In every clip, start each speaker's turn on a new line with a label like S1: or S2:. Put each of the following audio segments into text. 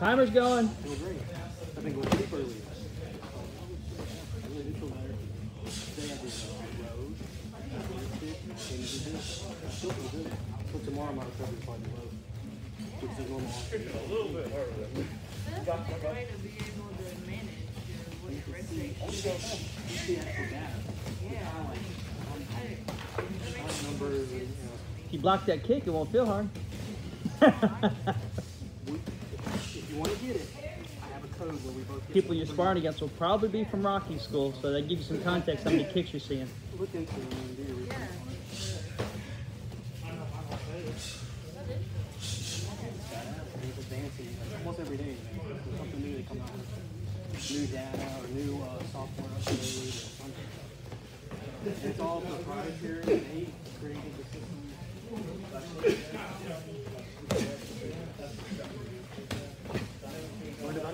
S1: Timer's going.
S2: So tomorrow is probably low. Which is normal.
S3: A little bit harder.
S4: That's a way to be able to manage what your red
S2: you know.
S1: If you block that kick, it won't feel hard.
S2: You want to get it, I have a code where we both
S1: People you're sparring against will probably be from Rocky School, so that gives you some context on the kicks you're seeing.
S2: Look into it and do your research. It's advancing like, almost every day. There's something new they come out with. New data or new uh, software upgrade or something. And it's all proprietary. They created the system. Learned about it from Joe Rogan,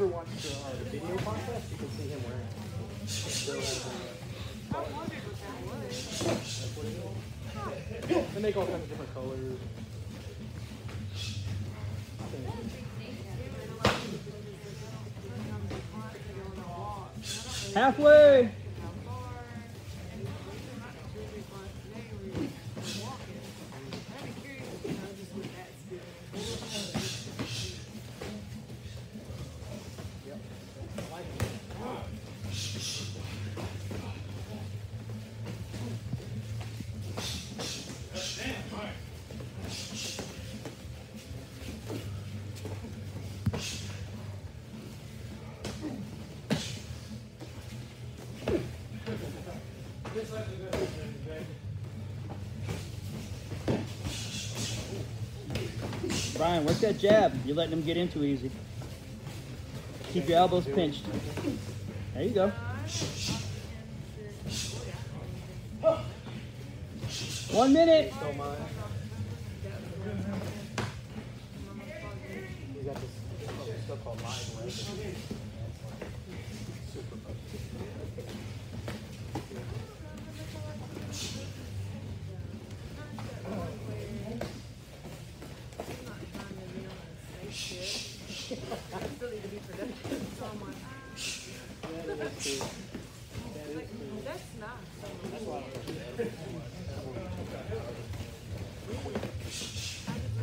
S2: ever watched the, uh, the video contest, you can see him wearing it. Joe has a-
S4: I wondered what that was.
S2: That's what it is. They make all kinds of different colors.
S1: Halfway. Brian, work that jab. You're letting him get in too easy. Keep your elbows pinched. There you go. One minute.
S2: He's got this stuff called live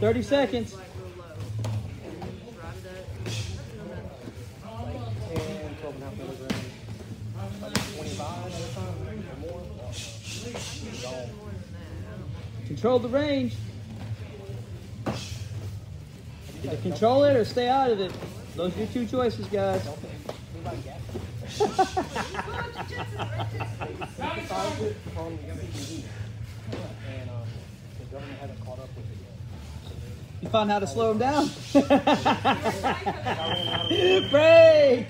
S1: Thirty seconds.
S4: Like real low. Just ride it up.
S2: 10, 12 and a milligrams. Like 25 at a time.
S1: Control the range. Either control it or stay out of it. Those are your two choices, guys. You found how to slow him down. Break.